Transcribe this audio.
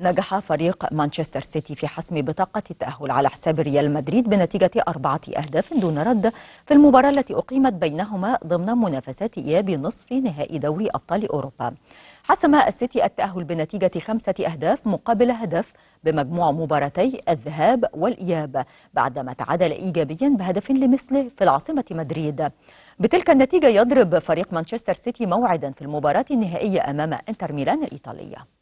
نجح فريق مانشستر سيتي في حسم بطاقة التأهل على حساب ريال مدريد بنتيجة أربعة أهداف دون رد. في المباراة التي أقيمت بينهما ضمن منافسات إياب نصف نهائي دوري أبطال أوروبا. حسم السيتي التأهل بنتيجة خمسة أهداف مقابل هدف بمجموع مباراتي الذهاب والإياب بعدما تعادل إيجابيا بهدف لمثله في العاصمة مدريد. بتلك النتيجة يضرب فريق مانشستر سيتي موعدا في المباراة النهائية أمام إنتر ميلان الإيطالية.